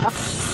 Ha ha ha.